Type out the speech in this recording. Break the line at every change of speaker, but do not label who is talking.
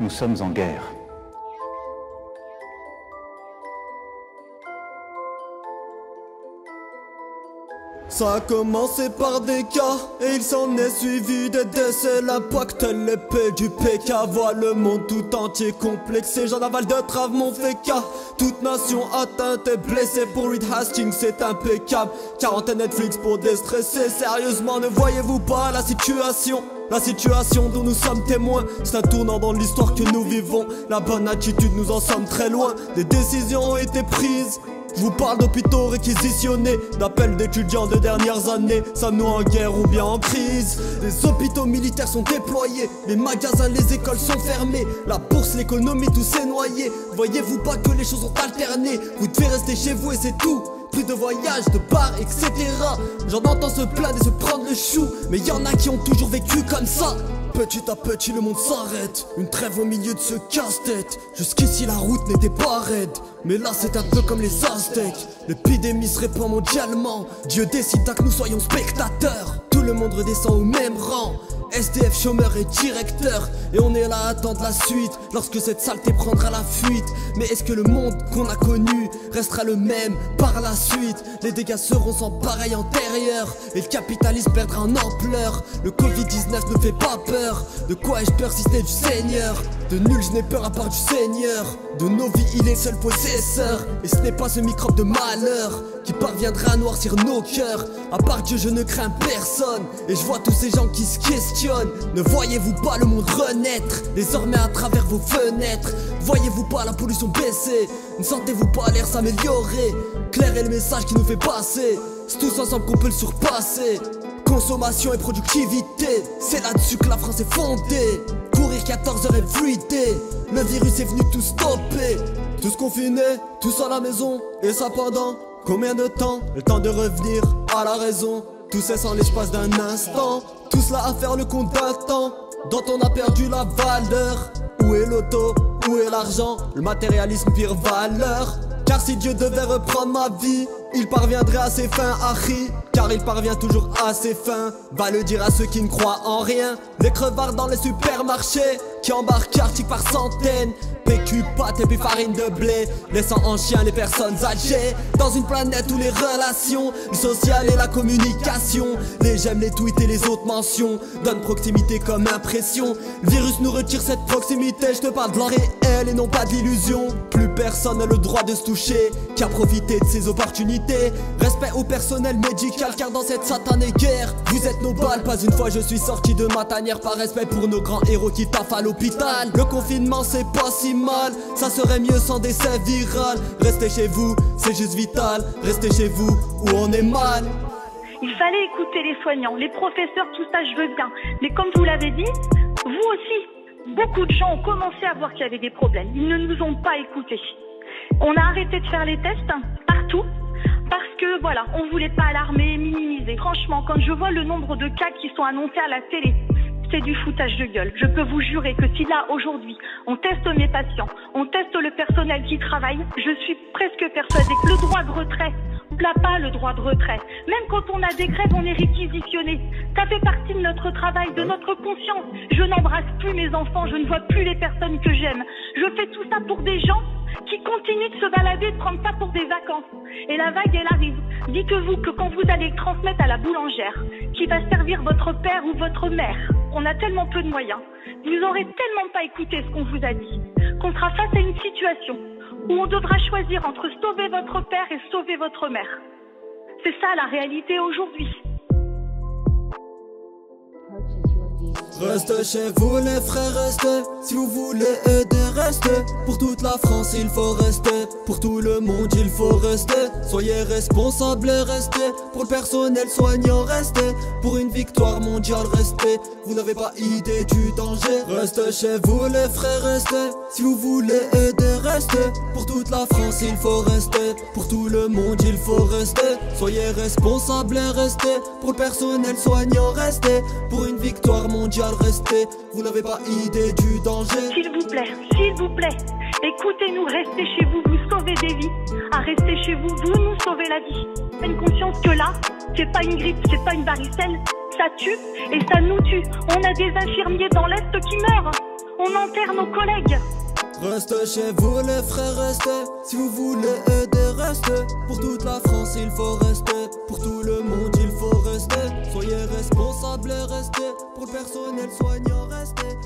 nous sommes en guerre.
Ça a commencé par des cas et il s'en est suivi des décès. L'impact l'épée du PK voit le monde tout entier complexé. J'en avale de travers mon cas. Toute nation atteinte et blessée pour Reed Hastings, c'est impeccable. Quarantaine Netflix pour déstresser. Sérieusement, ne voyez-vous pas la situation? La situation dont nous sommes témoins, c'est un tournant dans l'histoire que nous vivons. La bonne attitude, nous en sommes très loin. Des décisions ont été prises. Je vous parle d'hôpitaux réquisitionnés, d'appels d'étudiants de dernières années. Sommes-nous en guerre ou bien en crise Les hôpitaux militaires sont déployés, les magasins, les écoles sont fermés. La bourse, l'économie, tout s'est noyé. Voyez-vous pas que les choses ont alterné? Vous devez rester chez vous et c'est tout. Plus de voyages, de bars, etc. J'en entends se plaindre et se prendre le chou. Mais y en a qui ont toujours vécu comme ça. Petit à petit le monde s'arrête. Une trêve au milieu de ce casse-tête. Jusqu'ici la route n'était pas raide. Mais là c'est un peu comme les Aztèques. L'épidémie se répand mondialement. Dieu décide que nous soyons spectateurs. Tout le monde redescend au même rang SDF chômeur et directeur. Et on est là à attendre la suite. Lorsque cette saleté prendra la fuite. Mais est-ce que le monde qu'on a connu Restera le même par la suite? Les dégâts seront sans pareil antérieur. Et le capitalisme perdra en ampleur. Le Covid-19 ne fait pas peur. De quoi ai-je peur si ce n'est du Seigneur? De nul je n'ai peur à part du Seigneur. De nos vies il est seul possesseur. Et ce n'est pas ce microbe de malheur Qui parviendra à noircir nos cœurs. À part Dieu je ne crains personne. Et je vois tous ces gens qui se questionnent ne voyez-vous pas le monde renaître Désormais à travers vos fenêtres. Voyez-vous pas la pollution baisser Ne sentez-vous pas l'air s'améliorer. Clair est le message qui nous fait passer C'est tous ensemble qu'on peut le surpasser. Consommation et productivité C'est là-dessus que la France est fondée. Courir 14 heures everyday Le virus est venu tout stopper. Tous confinés, tous à la maison Et ça pendant combien de temps? Le temps de revenir à la raison tout cesse en l'espace d'un instant. Tout cela à faire le compte temps. Dont on a perdu la valeur. Où est l'auto? Où est l'argent? Le matérialisme pire valeur. Car si Dieu devait reprendre ma vie Il parviendrait à ses fins, Harry car il parvient toujours à ses fins. Va le dire à ceux qui ne croient en rien. Les crevards dans les supermarchés qui embarquent articles par centaines. PQ, pâte et puis farine de blé, laissant en chien les personnes âgées. Dans une planète où les relations, le social et la communication, les j'aime, les tweets et les autres mentions donnent proximité comme impression. Virus nous retire cette proximité, je te parle de la réel et non pas d'illusion. Plus personne n'a le droit de se toucher, qu'à profiter de ses opportunités. Respect au personnel médical car dans cette satanée guerre Vous êtes nos balles, pas une fois je suis sorti de ma tanière Par respect pour nos grands héros qui taffent à l'hôpital. Le confinement c'est pas si mal Ça serait mieux sans décès viral. Restez chez vous, c'est juste vital. Restez chez vous où on est mal.
Il fallait écouter les soignants, les professeurs, tout ça je veux bien. Mais comme vous l'avez dit, vous aussi, beaucoup de gens ont commencé à voir qu'il y avait des problèmes. Ils ne nous ont pas écoutés. On a arrêté de faire les tests partout parce que voilà, on voulait pas alarmer, minimiser. Franchement, quand je vois le nombre de cas qui sont annoncés à la télé, c'est du foutage de gueule. Je peux vous jurer que si là, aujourd'hui, on teste mes patients, on teste le personnel qui travaille, je suis presque persuadée que le droit de retrait n'a pas le droit de retrait. Même quand on a des grèves, on est réquisitionné. Ça fait partie de notre travail, de notre conscience. Je n'embrasse plus mes enfants, je ne vois plus les personnes que j'aime. Je fais tout ça pour des gens qui continuent de se balader, de prendre ça pour des vacances. Et la vague, elle arrive. Dites-vous que quand vous allez transmettre à la boulangère, qui va servir votre père ou votre mère, on a tellement peu de moyens, vous n'aurez tellement pas écouté ce qu'on vous a dit, qu'on sera face à une situation où on devra choisir entre sauver votre père et sauver votre mère. C'est ça la réalité aujourd'hui.
Restez chez vous les frères, restez Si vous voulez aider, restez Pour toute la France il faut rester. Pour tout le monde il faut rester. Soyez responsables et restez. Pour le personnel soignant, restez. Pour une victoire mondiale, restez. Vous n'avez pas idée du danger. Restez chez vous les frères, restez. Si vous voulez aider, restez. Pour toute la France il faut rester. Pour tout le monde il faut rester. Soyez responsables et restez. Pour le personnel soignant, restez. Pour une victoire mondiale rester, vous n'avez pas idée du danger.
S'il vous plaît, s'il vous plaît, écoutez-nous, restez chez vous, vous sauvez des vies. À rester chez vous, vous nous sauvez la vie. Une conscience que là, c'est pas une grippe, c'est pas une varicelle, ça tue et ça nous tue. On a des infirmiers dans l'Est qui meurent. On enterre nos collègues.
Reste chez vous les frères, restez Si vous voulez aider, restez Pour toute la France il faut rester Pour tout le monde il faut rester Soyez responsables et restez Pour le personnel soignant, restez